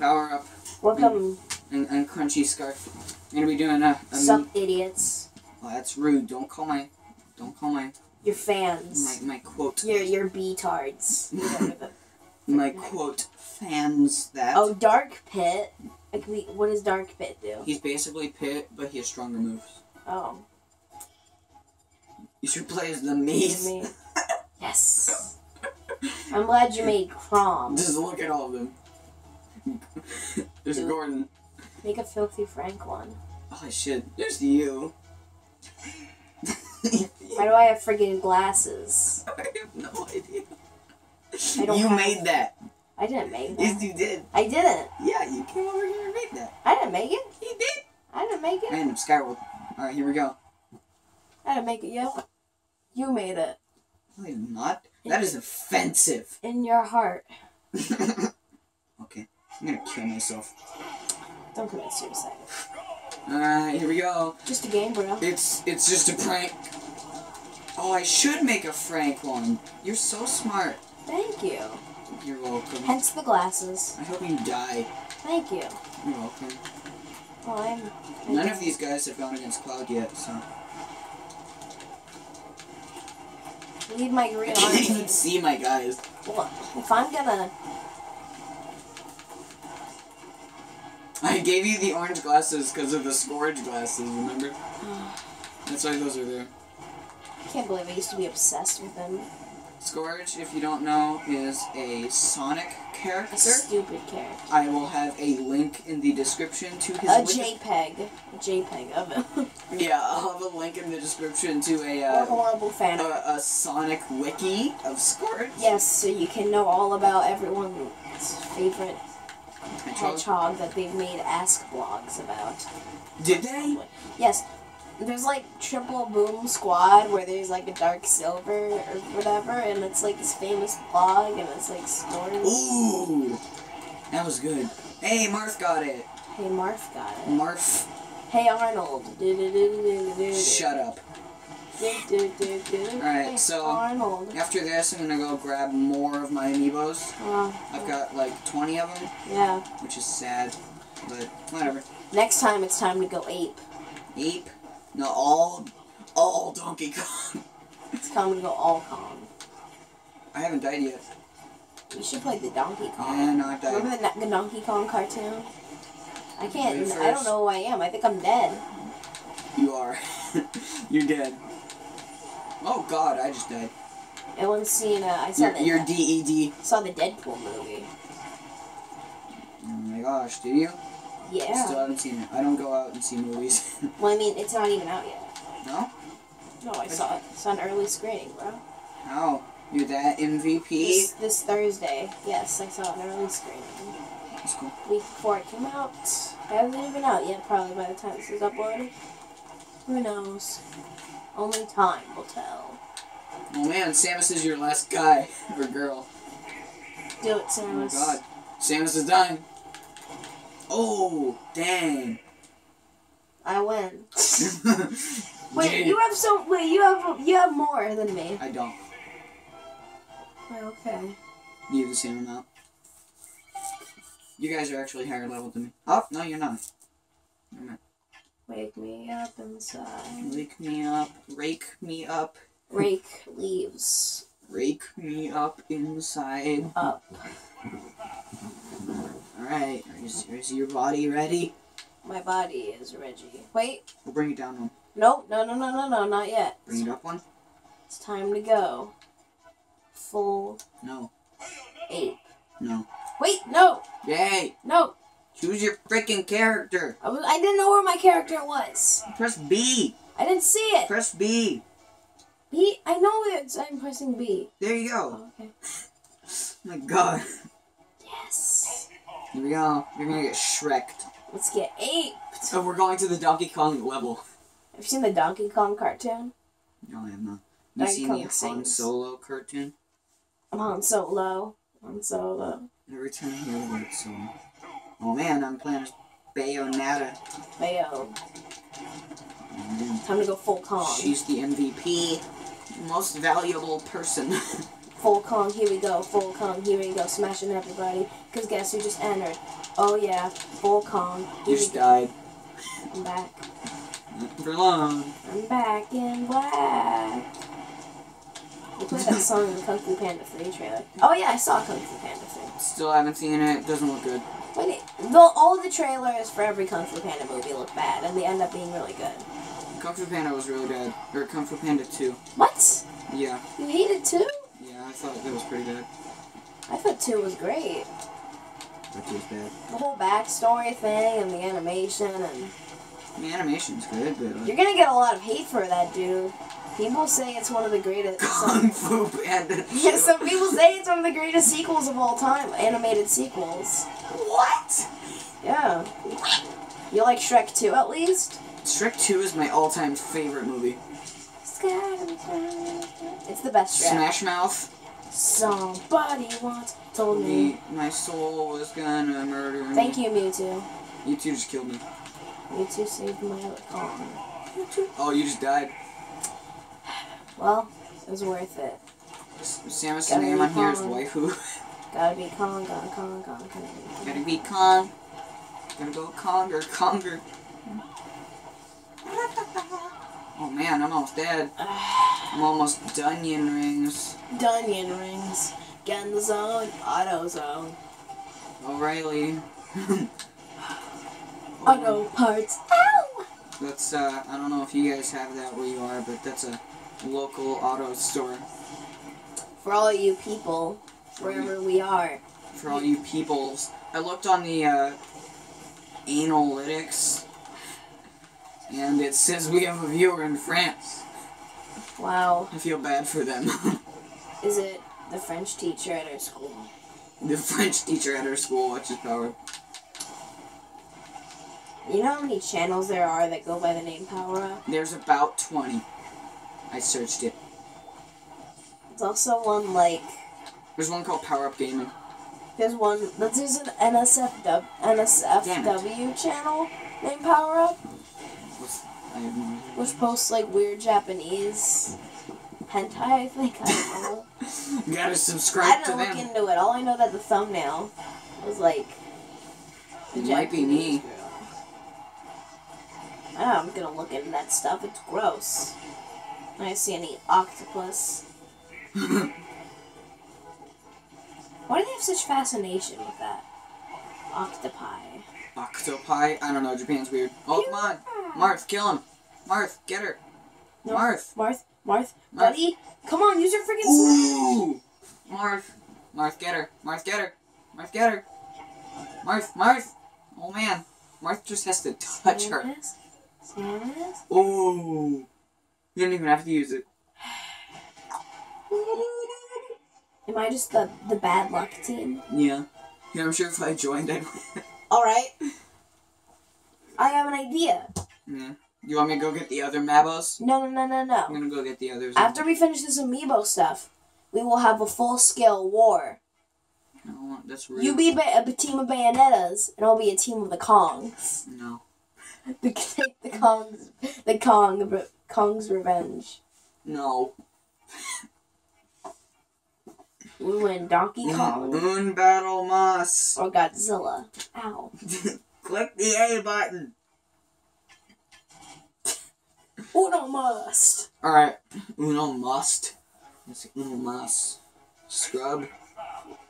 Power up Welcome, and, and crunchy scarf. We're gonna be doing a. a sup, me- idiots. oh, that's rude. Don't call my. Don't call my Your fans. my my quote Your your. Whatever my quote fans that. oh, Dark Pit. Like, we, what does Dark Pit do? He's basically Pit, but he has stronger moves. Oh, You should play as the mean- yes. I'm glad you made Chrom. Just look at all of them. There's Dude. Gordon. Make a filthy Frank one. Oh shit. There's you. Why do I have friggin' glasses? I have no idea. I don't you have- made that. I didn't make Yes, you did. I didn't. Yeah, you came over here and made that. I didn't make it. You did. I didn't make it. Random Skyward. Alright, here we go. I didn't make it, yo. You made it. No, not. That is offensive. In your heart. I'm gonna kill myself. Don't commit suicide. Alright, here we go. Just a game, bro. It's it's just a prank. Oh, I should make a Frank one. You're so smart. Thank you. You're welcome. Hence the glasses. I hope you die. Thank you. You're welcome. Well, I'm. I None of these guys have gone against Cloud yet, so Leave my green I can't even see my guys. Well, if I'm gonna. I gave you the orange glasses because of the Scourge glasses. Remember? That's why those are there. I can't believe I used to be obsessed with them. Scourge, if you don't know, is a Sonic character. A stupid character. I will have a link in the description to his. A JPEG. A JPEG of him. Yeah, I'll have a link in the description to a a uh, horrible fan. a, a Sonic wiki of Scourge. yes, so you can know all about everyone's favorite Hedgehog. that they've made ask blogs about. Did they? Yes. There's like Triple Boom Squad where there's like a Dark Silver or whatever, and it's like this famous blog, and it's like stories. Ooh, that was good. Hey, Marth got it. Hey, Marth got it. Marth, Hey, Arnold. Shut up. Alright, so- Arnold. After this, I'm gonna go grab more of my amiibos. Uh, I've got like 20 of them, yeah. which is sad, but whatever. Next time it's time to go ape. Ape, no, all, all Donkey Kong. It's time to go all Kong. I haven't died yet. You should play the Donkey Kong. Yeah, no, I've died. Remember the, the Donkey Kong cartoon? I can't. I don't know who I am. I think I'm dead. You are. You're dead. Oh God, I just died. I once seen. Uh, I saw You're, the you're DED. saw the Deadpool movie. Oh my gosh, did you? Yeah. Still haven't seen it. I don't go out and see movies. Well, I mean, it's not even out yet. no? No, I saw it. It's on early screening, bro. How? You're that MVP? This, this Thursday. Yes, I saw it on early screening. That's cool. Week before it came out. It hasn't even out yet, probably by the time this is uploaded. Who knows? Only time will tell. Oh man, Samus is your last guy or girl. Do it, Oh Samus. god. Samus is dying. Oh, dang. I win. Wait, you have so. Wait, you have you have more than me. I don't. Okay. You have the same amount. You guys are actually higher level than me. Oh, no, you're not. Never mind. Wake me up inside. Wake me up. Rake me up. Rake leaves Rake me up inside. up. Alright, is, is your body ready? My body is Reggie. Wait. We'll bring it down one. Nope. No. No. No. No. No. Not yet. Bring it up one? It's time to go. Full No. ape. No. Wait. No. Yay! No. Choose your freaking character. I, was, I didn't know where my character was. Press B. I didn't see it. Press B. B. I know it's. I'm pressing B. There you go. Oh, okay. my god. Yes. Here we go. You're gonna get Shreked. Let's get aped. So we're going to the Donkey Kong level. Have you seen the Donkey Kong cartoon? No, I have not. You Donkey seen Kong the Han. Solo cartoon? I'm on Solo. On Solo. Every time I hear the word solo. Oh man, I'm playing Bayonetta. Bayo. Time to go full Kong. She's the MVP. Most valuable person. Full Kong, here we go. Full Kong, here we go. Smashing everybody. Because guess who just entered? Oh yeah, full Kong. You just died. I'm back. Not for long. I'm back in black. They played that song in the Kung Fu Panda 3 trailer. Oh yeah, I saw Kung Fu Panda 3. Still haven't seen it. Doesn't look good. But it, the, all the trailers for every Kung Fu Panda movie look bad, and they end up being really good. Kung Fu Panda was really bad. Or Kung Fu Panda 2. What? Yeah. You hated 2? Yeah, I thought that was pretty bad. I thought 2 was great. That 2 was bad. The whole backstory thing and the animation, and The animation's good, but you're gonna get a lot of hate for that, dude. People say it's one of the greatest. Kung Fu Panda yeah, some people say it's one of the greatest sequels of all time, animated sequels. What? Yeah. You like Shrek 2 at least? Shrek 2 is my all-time favorite movie. It's the best Shrek. Smash Mouth. Somebody once told me. Me, my soul was gonna murder me. Thank you, Mewtwo. You two just killed me. Mewtwo saved my life. Oh, you just died. Well, it was worth it. S- Samus's Gotta name on here is Kong. waifu. Gotta be Kong, gotta Kong, gotta Kong. Gotta be Kong. Gotta go Conger, Conger. Oh man, I'm almost dead. I'm almost Dunyan rings. Dunyan rings. Get in the zone, auto zone. O'Reilly. Auto parts. Ow! That's uh, I don't know if you guys have that where you are, but that's a local auto store For all you people, wherever we are. for all you peoples. I looked on the uh, analytics, and it says we have a viewer in France. Wow. I feel bad for them. Is it the French teacher at our school? the French teacher at our school watches Power. You know how many channels there are that go by the name Power Up? There's about 20. I searched it. There's also one like There's one called Power Up Gaming. there's one there's an NSFW NSFW channel named Power Up, What's, I have no idea. which posts like weird Japanese hentai. I think I don't know. Gotta I subscribe to didn't look them. into it. All I know that the thumbnail was like. the It might be me. Japanese girl. Ah, I'm gonna look into that stuff. It's gross. I see any octopus. Why do they have such fascination with that? Octopi. Octopi? I don't know, Japan's weird. Oh, come on. Marth, kill him. Marth, get her. No. Marth. Marth, Marth, Marth. buddy, come on, use your freaking. Ooh! Marth. Marth, get her. Marth, get her. Marth, get her. Marth, Marth. Oh, man. Marth just has to touch her. Samus? Ooh. You don't even have to use it. Am I just the, the bad luck team? Yeah. Yeah, I'm sure if I joined, I'd Alright. I have an idea. Yeah. You want me to go get the other Mabos? No, no, no, no, no. I'm gonna go get the others. After we finish this amiibo stuff, we will have a full scale war. No, that's rude. You be ba- a team of Bayonettas, and I'll be a team of the Kongs. No. The, the Kongs, the Kong, Kong's Revenge. No. We win Donkey Kong Moon Battle Moss. or Godzilla. Ow. Click the A button. Uno must. Alright. Uno must. Let's. Uno must. Scrub.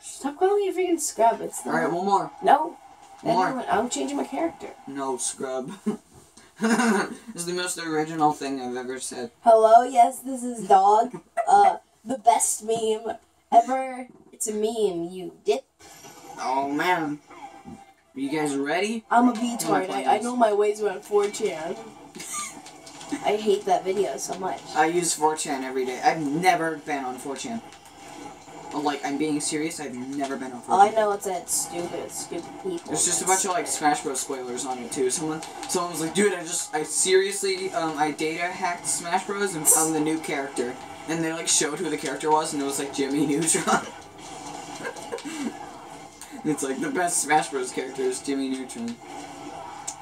Stop calling me a freaking scrub. It's the Alright, one more. no. I'm changing my character. No scrub. this is the most original thing I've ever said. Hello, yes, this is Dog. Uh, the best meme ever. It's a meme, you dip. Oh man. Are you guys ready? I'm a retard. I, I know my ways around 4chan. I hate that video so much. I use 4chan every day. I've never been on 4chan. Oh, Like, I'm being serious, I've never been on 4chan. All I know is that stupid, stupid people. There's just a bunch of like Smash Bros. spoilers on it too. Someone, someone was like, "Dude, I just, I seriously, um, I data hacked Smash Bros. and found the new character." And they like showed who the character was, and it was like Jimmy Neutron. it's like the best Smash Bros. character is Jimmy Neutron.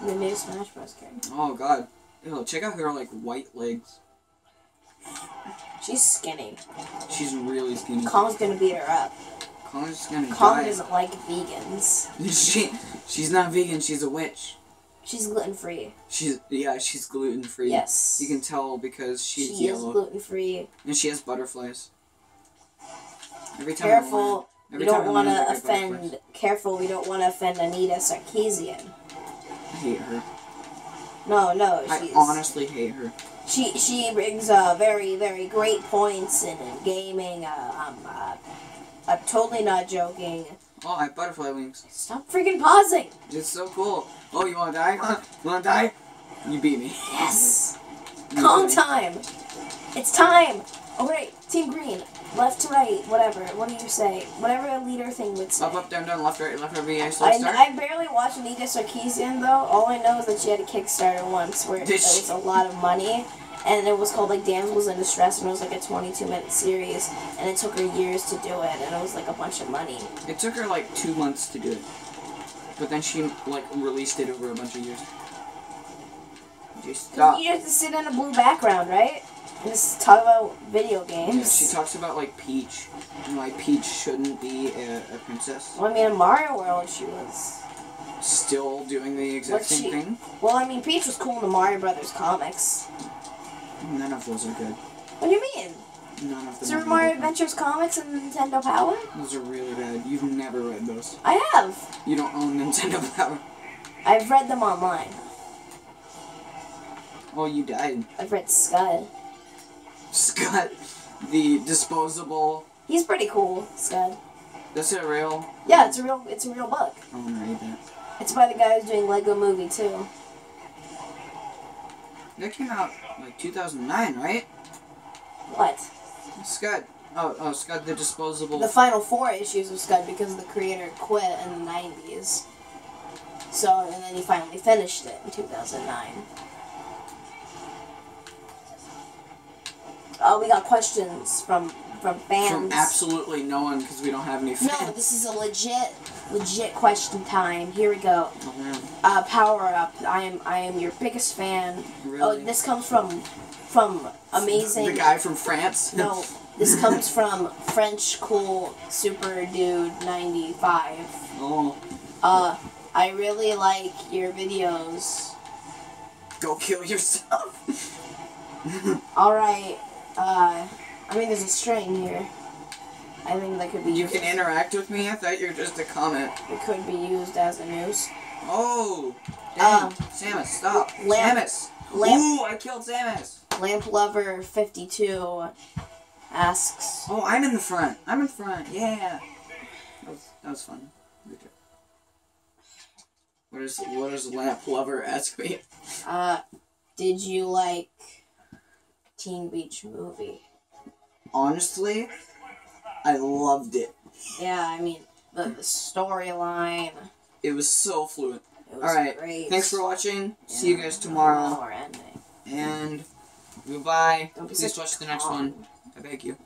The new Smash Bros. character. Oh God, Ew, check out her like white legs. She's skinny. She's really skinny. Kong's gonna beat her up. Kong's gonna Kong die. doesn't like vegans. she, She's not vegan. She's a witch. She's gluten free. She's yeah. She's gluten free. Yes. You can tell because she's she is gluten free. and she has butterflies. Every time. I Careful. every We don't I want to offend. Careful, we don't want to offend Anita Sarkeesian. I hate her. No, no, I honestly hate her. She she brings uh, very very great points in, in gaming. Uh, I'm uh, I'm totally not joking. Oh, I have butterfly wings. Stop freaking pausing. It's so cool. Oh, you wanna die? Huh? You wanna die? You beat me. Yes. Calm time. It's time. Oh right, Team Green, left to right, whatever. What do you say? Whatever a leader thing would say. Up, up, down, down, left, right, left, right, B, A, slow I, start. I barely watched Anita Sarkeesian though. All I know is that she had a Kickstarter once where it she? was a lot of money, and it was called like Damsels in Distress, and it was like a 22 minute series, and it took her years to do it, and it was like a bunch of money. It took her like two months to do it. But then she like released it over a bunch of years. Just stop. You have to sit in a blue background, right? Just talk about video Yeah, games. she talks about like Peach and why Peach shouldn't be a, a princess. well, I mean, in Mario World, she was. Still doing the exact same she- thing. Well, I mean, Peach was cool in the Mario Brothers comics. None of those are good. What do you mean? None of them. Super Mario. Adventures comics and Nintendo Power? Those are really bad. You've never read those. I have. You don't own Nintendo Power. I've read them online. Oh, you died. I've read Scud. Scud, the disposable. He's pretty cool, Scud. That's it, real. Yeah, it's a real. It's a real book. I'm gonna read that. It's by the guy who's doing Lego Movie too. That came out like 2009, right? What? Scud. Oh, oh, Scud the Disposable. The final four issues of Scud because the creator quit in the 90s. So, and then he finally finished it in 2009. uh, we got questions from from fans. From absolutely no one because we don't have any fans. No, this is a legit, legit question time. Here we go. Mm-hmm. Uh, power up. I am I am your biggest fan. Oh, really? Oh, this comes from from amazing. The guy from France. No, this comes from French cool super dude ninety five. Oh. Uh, I really like your videos. Go kill yourself. All right. Uh, I mean, there's a string here. I think that could be you used. can interact with me. I thought you were just a comment. It could be used as a noose. Oh, dang. Um, Samus, stop. lamp- Samus. lamp- Ooh, I killed Samus. Lamp lover fifty two asks. Oh, I'm in the front. I'm in front. Yeah. That was, that was fun. What is what does lamp lover ask me? Uh, did you like Teen Beach Movie? Honestly, I loved it. Yeah, I mean the, the storyline. It was so fluent. It was All right. great. Thanks for watching. See you guys tomorrow. And goodbye. Don't be Please watch the next one. I beg you.